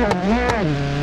Yeah, yeah.